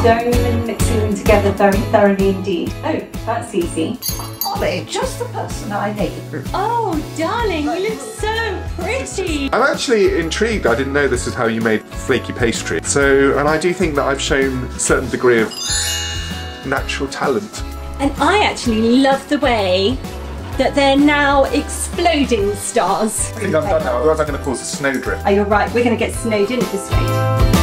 stirring them and mixing them together very thoroughly indeed. Oh, that's easy. Ollie, just the person I need. Oh, darling, you look so pretty. I'm actually intrigued. I didn't know this is how you made flaky pastry. So, and I do think that I've shown a certain degree of natural talent. And I actually love the way that they're now exploding stars. I think I'm done now, otherwise I'm going to cause a snowdrift. Oh, you're right, we're going to get snowed in at this rate.